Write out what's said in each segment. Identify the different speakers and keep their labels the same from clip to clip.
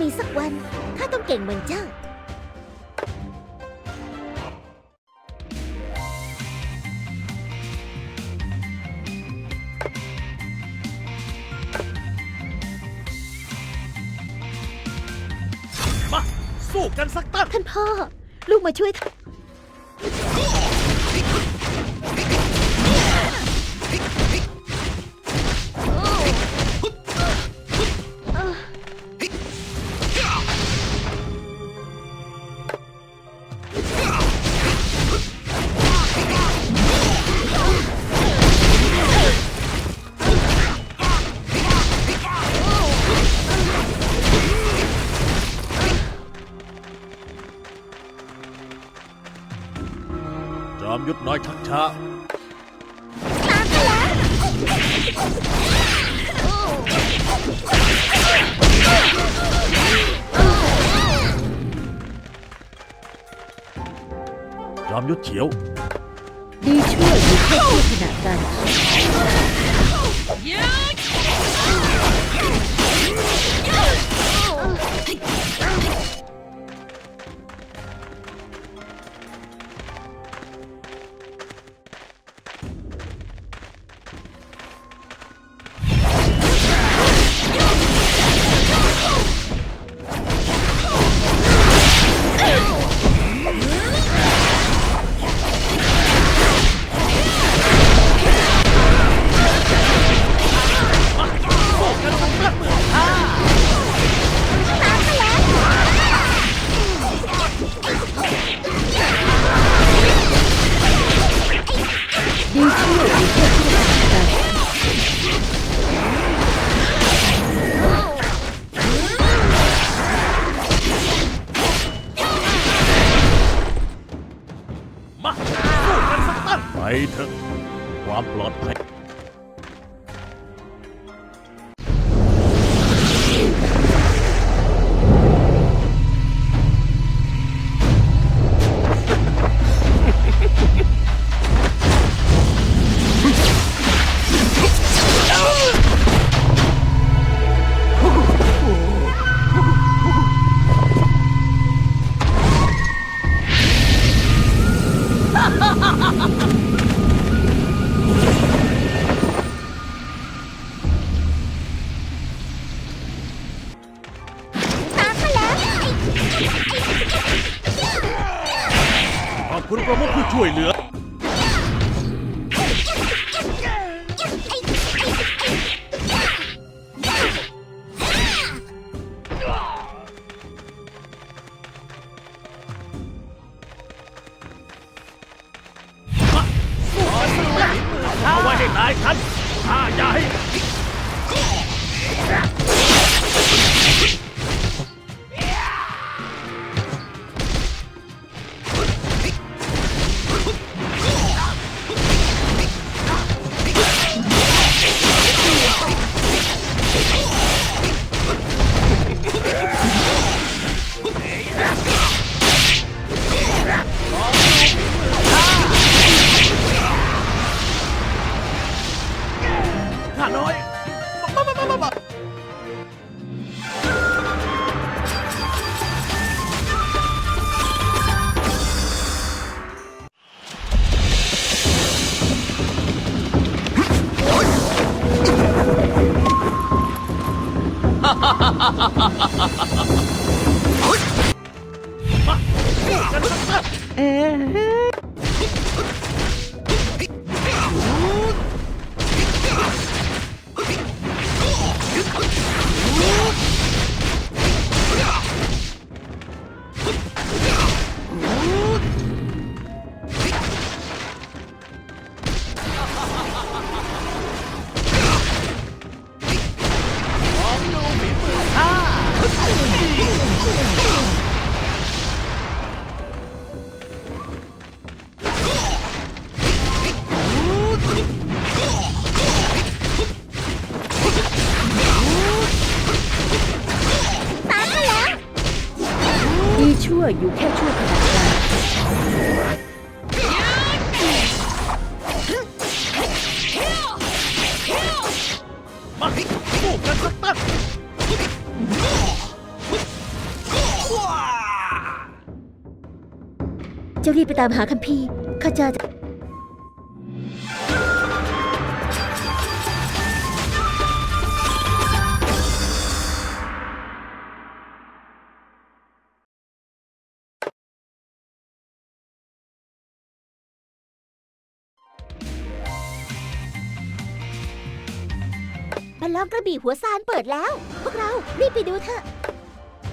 Speaker 1: มีสักวัน ข้าต้องเก่งเหมือนเจ้า
Speaker 2: มาสู้กันสักตั้ง
Speaker 1: ท่านพ่อ ลูกมาช่วยท่
Speaker 2: ยุทธน้อยชักช้าตามมาแล้ว
Speaker 1: จอมยุทธเฉียว ดีช่วยอยู่แค่ชั่วขณะกัน
Speaker 2: เถอะความปลอดภัย คุณประมุขผู้ช่วยเหลือ เอาไว้ให้นายฉันข้าอย่าให้ ม
Speaker 1: ออยู่แค่ชั่วขณะนั้
Speaker 2: มาฮิโอ้กันสักตั้ง
Speaker 1: จะรีบไปตามหาคัมภีร์ข้าจะ
Speaker 3: บัลลองก์กระบี่หัวซานเปิดแล้ว พวกเรารีบไปดูเถอะ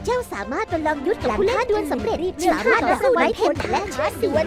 Speaker 3: เจ้าสามารถบัลลองก์ยุทธกับผู้เล่นดวลสำเร็จสามารถต่อสู้ได้ผลและช้าดวล